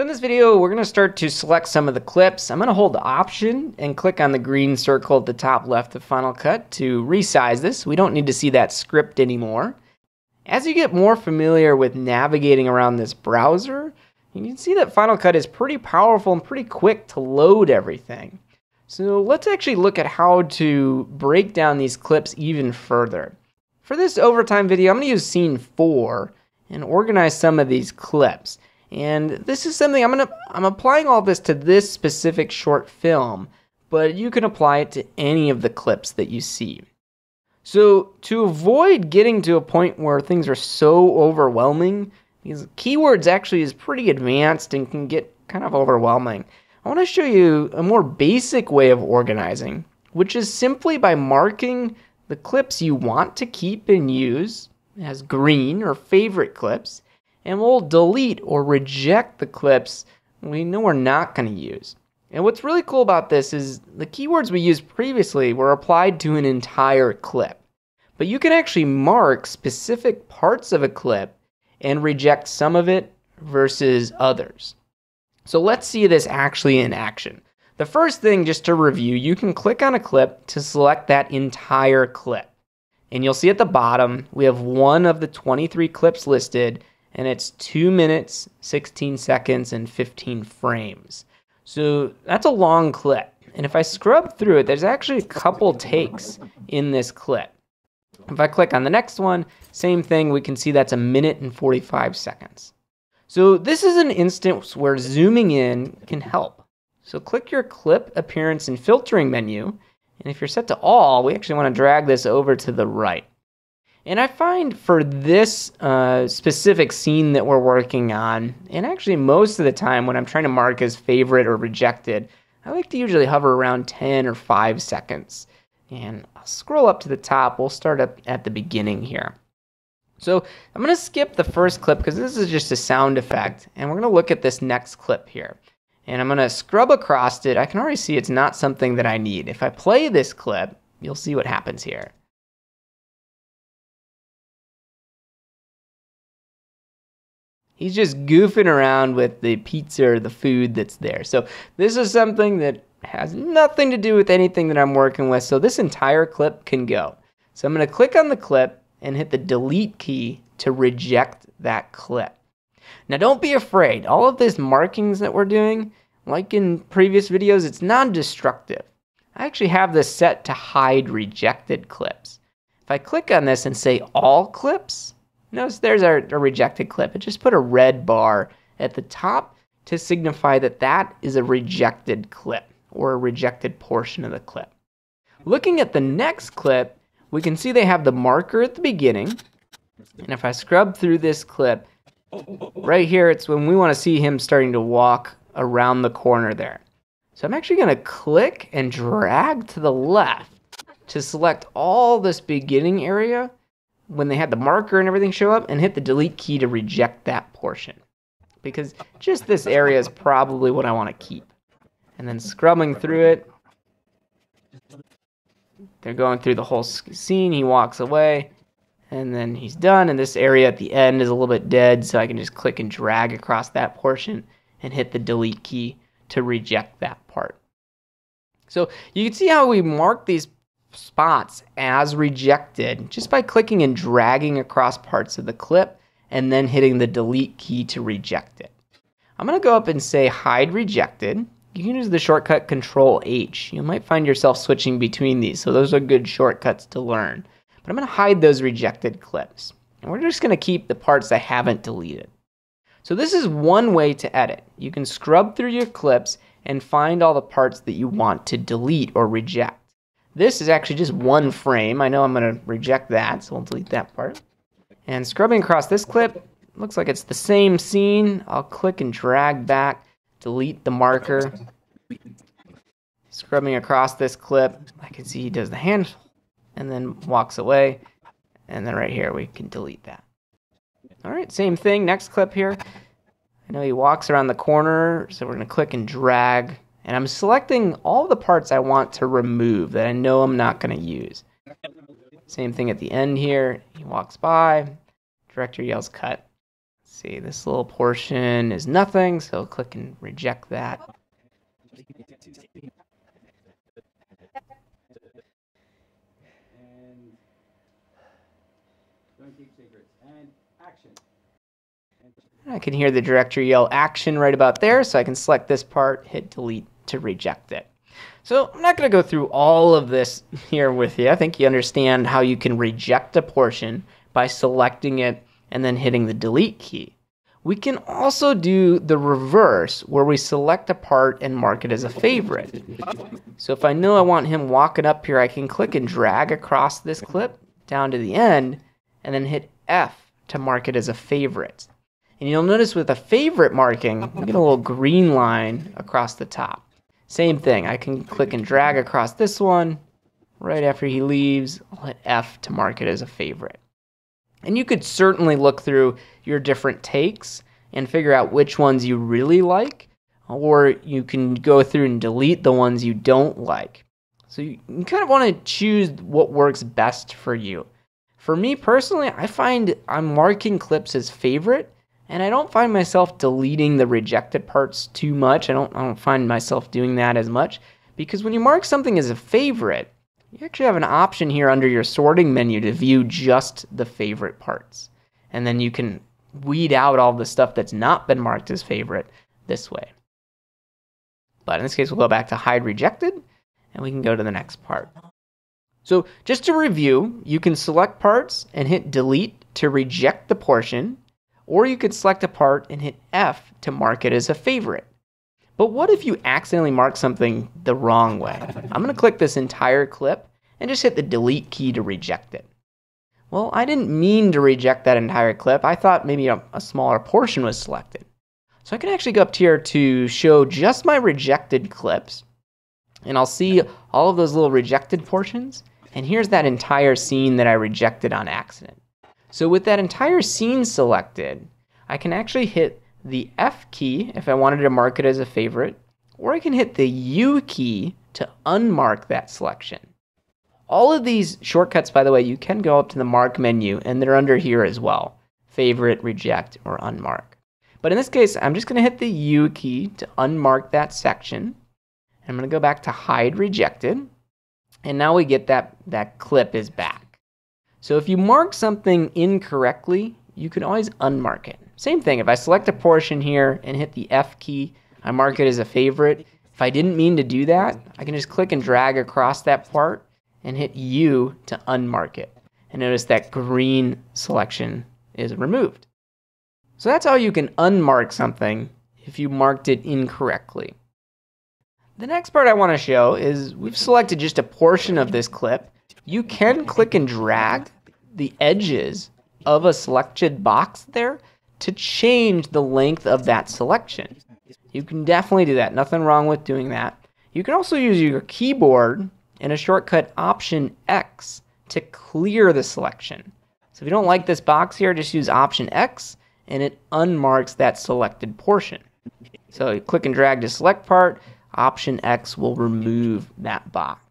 So in this video, we're going to start to select some of the clips. I'm going to hold Option and click on the green circle at the top left of Final Cut to resize this. We don't need to see that script anymore. As you get more familiar with navigating around this browser, you can see that Final Cut is pretty powerful and pretty quick to load everything. So let's actually look at how to break down these clips even further. For this overtime video, I'm going to use scene 4 and organize some of these clips. And this is something I'm to I'm applying all this to this specific short film, but you can apply it to any of the clips that you see. So, to avoid getting to a point where things are so overwhelming, because keywords actually is pretty advanced and can get kind of overwhelming. I want to show you a more basic way of organizing, which is simply by marking the clips you want to keep and use as green or favorite clips, and we'll delete or reject the clips we know we're not going to use. And what's really cool about this is the keywords we used previously were applied to an entire clip. But you can actually mark specific parts of a clip and reject some of it versus others. So let's see this actually in action. The first thing, just to review, you can click on a clip to select that entire clip. And you'll see at the bottom, we have one of the 23 clips listed, and it's 2 minutes, 16 seconds, and 15 frames. So that's a long clip. And if I scrub through it, there's actually a couple takes in this clip. If I click on the next one, same thing, we can see that's a minute and 45 seconds. So this is an instance where zooming in can help. So click your clip appearance and filtering menu, and if you're set to all, we actually want to drag this over to the right. And I find for this uh, specific scene that we're working on, and actually most of the time when I'm trying to mark as favorite or rejected, I like to usually hover around 10 or 5 seconds. And I'll scroll up to the top. We'll start up at the beginning here. So I'm going to skip the first clip because this is just a sound effect. And we're going to look at this next clip here. And I'm going to scrub across it. I can already see it's not something that I need. If I play this clip, you'll see what happens here. He's just goofing around with the pizza or the food that's there. So this is something that has nothing to do with anything that I'm working with. So this entire clip can go. So I'm going to click on the clip and hit the delete key to reject that clip. Now don't be afraid. All of these markings that we're doing, like in previous videos, it's non-destructive. I actually have this set to hide rejected clips. If I click on this and say all clips, notice there's our, our rejected clip. It just put a red bar at the top to signify that that is a rejected clip or a rejected portion of the clip. Looking at the next clip, we can see they have the marker at the beginning. And if I scrub through this clip, right here, it's when we want to see him starting to walk around the corner there. So I'm actually going to click and drag to the left to select all this beginning area when they had the marker and everything show up and hit the delete key to reject that portion. Because just this area is probably what I want to keep and then scrubbing through it. They're going through the whole scene. He walks away, and then he's done. And this area at the end is a little bit dead, so I can just click and drag across that portion and hit the delete key to reject that part. So you can see how we mark these spots as rejected just by clicking and dragging across parts of the clip and then hitting the delete key to reject it. I'm going to go up and say hide rejected you can use the shortcut Control H. You might find yourself switching between these, so those are good shortcuts to learn. But I'm going to hide those rejected clips. And we're just going to keep the parts I haven't deleted. So this is one way to edit. You can scrub through your clips and find all the parts that you want to delete or reject. This is actually just one frame. I know I'm going to reject that, so we'll delete that part. And scrubbing across this clip, looks like it's the same scene. I'll click and drag back delete the marker. Scrubbing across this clip, I can see he does the hand and then walks away. And then right here, we can delete that. All right, same thing. Next clip here. I know he walks around the corner, so we're going to click and drag. And I'm selecting all the parts I want to remove that I know I'm not going to use. Same thing at the end here. He walks by. Director yells cut. see, this little portion is nothing, so click and reject that. I can hear the director yell action right about there, so I can select this part, hit delete to reject it. So I'm not going to go through all of this here with you. I think you understand how you can reject a portion by selecting it and then hitting the delete key. We can also do the reverse where we select a part and mark it as a favorite. So if I know I want him walking up here, I can click and drag across this clip down to the end and then hit F to mark it as a favorite. And you'll notice with a favorite marking, we get a little green line across the top. Same thing, I can click and drag across this one. Right after he leaves, I'll hit F to mark it as a favorite. And you could certainly look through your different takes and figure out which ones you really like, or you can go through and delete the ones you don't like. So you, kind of want to choose what works best for you. For me personally, I find I'm marking clips as favorite, and I don't find myself deleting the rejected parts too much. I don't, I don't find myself doing that as much because when you mark something as a favorite, you actually have an option here under your sorting menu to view just the favorite parts. And then you can weed out all the stuff that's not been marked as favorite this way. But in this case, we'll go back to hide rejected and we can go to the next part. So just to review, you can select parts and hit delete to reject the portion, or you could select a part and hit F to mark it as a favorite. But what if you accidentally mark something the wrong way? I'm going to click this entire clip and just hit the delete key to reject it. Well, I didn't mean to reject that entire clip. I thought maybe a, a smaller portion was selected. So I can actually go up here to show just my rejected clips. And I'll see all of those little rejected portions. And here's that entire scene that I rejected on accident. So with that entire scene selected, I can actually hit the F key if I wanted to mark it as a favorite, or I can hit the U key to unmark that selection. All of these shortcuts, by the way, you can go up to the mark menu and they're under here as well. Favorite, reject, or unmark. But in this case, I'm just gonna hit the U key to unmark that section. I'm gonna go back to hide rejected. And now we get that, that clip is back. So if you mark something incorrectly, you can always unmark it. Same thing, if I select a portion here and hit the F key, I mark it as a favorite. If I didn't mean to do that, I can just click and drag across that part and hit U to unmark it. And notice that green selection is removed. So that's how you can unmark something if you marked it incorrectly. The next part I want to show is we've selected just a portion of this clip. You can click and drag the edges of a selected box there to change the length of that selection. You can definitely do that. Nothing wrong with doing that. You can also use your keyboard and a shortcut Option X to clear the selection. So if you don't like this box here, just use Option X and it unmarks that selected portion. So you click and drag to select part, Option X will remove that box.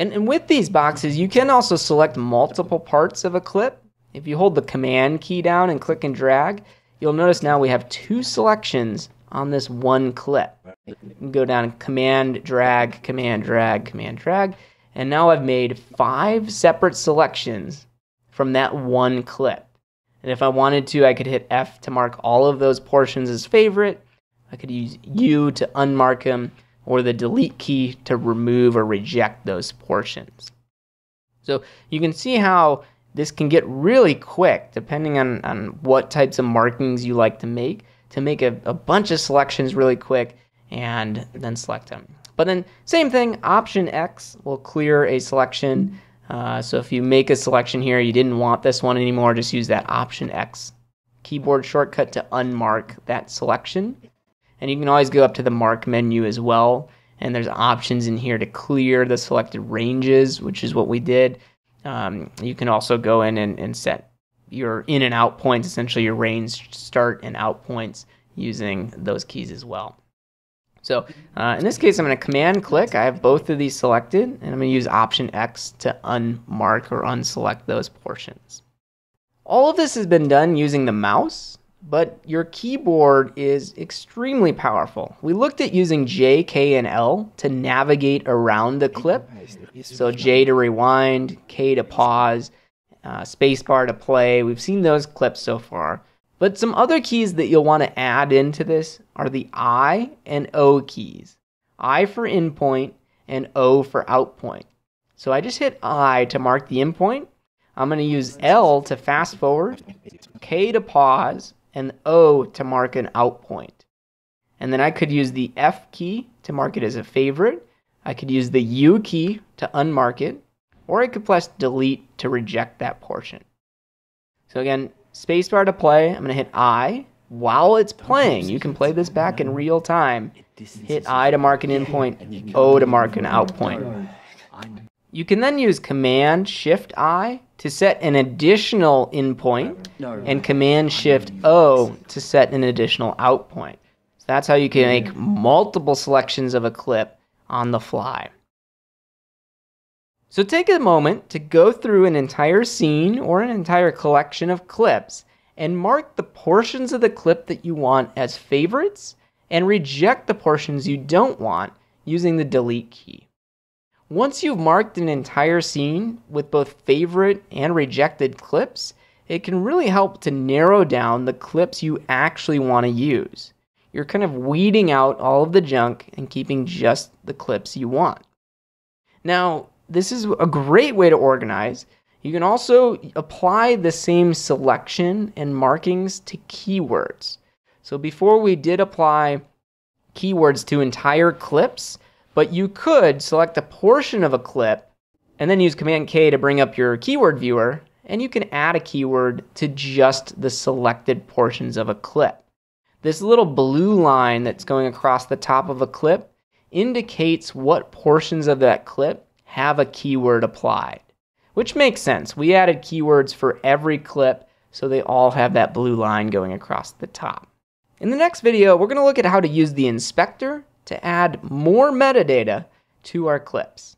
And, and with these boxes, you can also select multiple parts of a clip if you hold the command key down and click and drag, you'll notice now we have two selections on this one clip. You can go down command drag, command drag, command drag, and now I've made five separate selections from that one clip. And if I wanted to, I could hit F to mark all of those portions as favorite. I could use U to unmark them, or the delete key to remove or reject those portions. So you can see how this can get really quick depending on, on what types of markings you like to make to make a, a bunch of selections really quick and then select them. But then same thing, option X will clear a selection. Uh, so if you make a selection here, you didn't want this one anymore, just use that option X keyboard shortcut to unmark that selection. And you can always go up to the mark menu as well. And there's options in here to clear the selected ranges, which is what we did. Um, you can also go in and, and set your in and out points, essentially your range start and out points using those keys as well. So uh, in this case, I'm going to command click. I have both of these selected, and I'm going to use Option X to unmark or unselect those portions. All of this has been done using the mouse. But your keyboard is extremely powerful. We looked at using J, K, and L to navigate around the clip. So J to rewind, K to pause, uh, spacebar to play. We've seen those clips so far. But some other keys that you'll want to add into this are the I and O keys. I for in point and O for out point. So I just hit I to mark the in point. I'm going to use L to fast forward, K to pause, and O to mark an out point. And then I could use the F key to mark it as a favorite. I could use the U key to unmark it, or I could press delete to reject that portion. So again, spacebar to play, I'm going to hit I. While it's playing, you can play this back in real time. Hit I to mark an in point, O to mark an out point. You can then use Command Shift I to set an additional in point and Command Shift O to set an additional out point. So that's how you can make multiple selections of a clip on the fly. So take a moment to go through an entire scene or an entire collection of clips and mark the portions of the clip that you want as favorites and reject the portions you don't want using the delete key. Once you've marked an entire scene with both favorite and rejected clips, it can really help to narrow down the clips you actually want to use. You're kind of weeding out all of the junk and keeping just the clips you want. Now, this is a great way to organize. You can also apply the same selection and markings to keywords. So before we did apply keywords to entire clips, but you could select a portion of a clip and then use Command K to bring up your keyword viewer, and you can add a keyword to just the selected portions of a clip. This little blue line that's going across the top of a clip indicates what portions of that clip have a keyword applied, which makes sense. We added keywords for every clip, so they all have that blue line going across the top. In the next video, we're going to look at how to use the inspector to add more metadata to our clips.